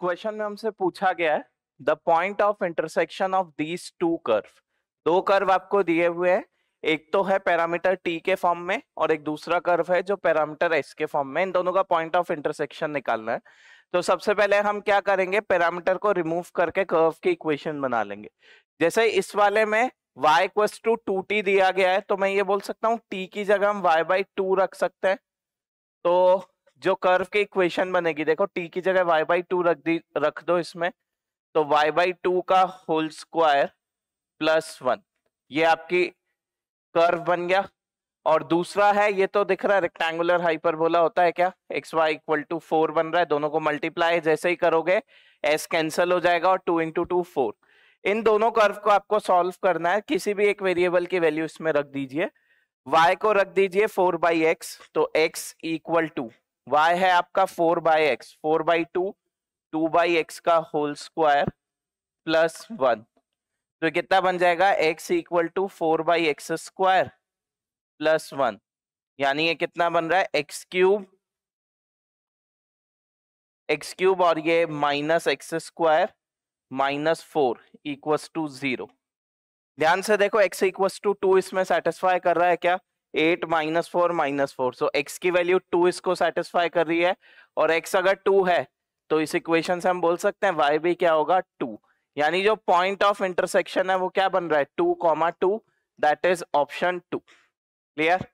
Question में हमसे पूछा गया है, the point of intersection of these two curve. दो कर्व आपको दिए हुए हैं, एक तो है पैरामीटर टी के फॉर्म में और एक दूसरा कर्व है जो पैरामीटर एस के फॉर्म में। इन दोनों का पॉइंट ऑफ़ इंटरसेक्शन निकालना है। तो सबसे पहले हम क्या करेंगे, पैरामीटर को रिमूव करके कर्व की इक्वेशन बना लेंगे। जैसे इस वाले में y equals to two t दिया गया है तो मैं ये बोल सकता हूँ, t की जगह हम y बाई टू रख सकते हैं। तो जो कर्व की इक्वेशन बनेगी, देखो t की जगह y बाई टू रख दी, रख दो इसमें तो y बाई टू का होल स्क्वायर प्लस वन ये आपकी कर्व बन गया। और दूसरा है, ये तो दिख रहा है रेक्टेंगुलर हाइपरबोला होता है क्या? X y equal to four बन रहा है, दोनों को मल्टीप्लाई जैसे ही करोगे एस कैंसिल हो जाएगा और टू इंटू टू फोर इन दोनों कर्व को आपको सॉल्व करना है, किसी भी एक वेरिएबल की वैल्यू इसमें रख दीजिए। Y को रख दीजिए फोर बाई एक्स तो x इक्वल टू y है आपका four by x four by two two by x का होल स्क्वायर प्लस वन तो कितना बन जाएगा? X equal to four by x square plus one यानी ये कितना बन रहा है? एक्स क्यूब एक्स क्यूब और ये minus x square minus four equals to zero ध्यान से देखो, x इक्वस टू टू इसमें सेटिस्फाई कर रहा है क्या? Eight minus four minus four. So x की वैल्यू टू इसको सेटिस्फाई कर रही है और एक्स अगर टू है तो इस इक्वेशन से हम बोल सकते हैं वाई भी क्या होगा टू यानी जो पॉइंट ऑफ़ इंटरसेक्शन है, वो क्या बन रहा है? Two comma two that is option two clear